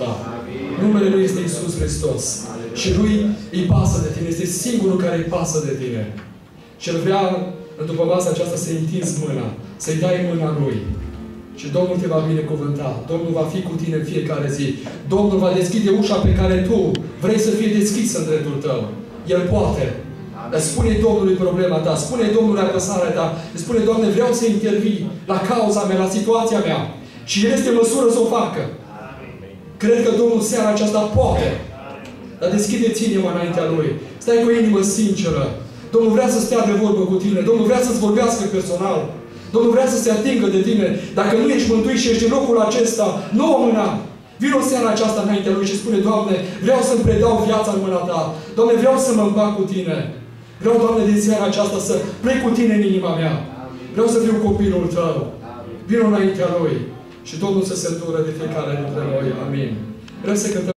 ajuta. Numele Lui este Isus Hristos. Și Lui îi pasă de tine. Este singurul care îi pasă de tine. Și El vrea, după masa aceasta, să-i întinzi mâna. Să-i dai mâna Lui. Și Domnul te va binecuvânta. Domnul va fi cu tine în fiecare zi. Domnul va deschide ușa pe care tu vrei să fie deschisă în dreptul tău. El poate. Dar spune Domnului problema ta, spune Domnului apăsarea ta, spune, Doamne, vreau să intervii la cauza mea, la situația mea. Și El este în măsură să o facă. Cred că Domnul seara aceasta poate. Dar deschideți inima înaintea Lui. Stai cu o inimă sinceră. Domnul vrea să stea de vorbă cu tine. Domnul vrea să-ți vorbească personal. Domnul vrea să se atingă de tine. Dacă nu ești mântuit și ești în locul acesta, nu o mâna. Vino seara aceasta înaintea Lui și spune, Doamne, vreau să-mi predau viața în mâna Ta. Doamne, vreau să mă împac cu Tine. Vreau, Doamne, din seara aceasta să plec cu Tine în inima mea. Vreau să fiu copilul Tău. Vino înaintea Lui. Și Domnul să se întură de fiecare dintre noi. Amin. Vreau să cântăm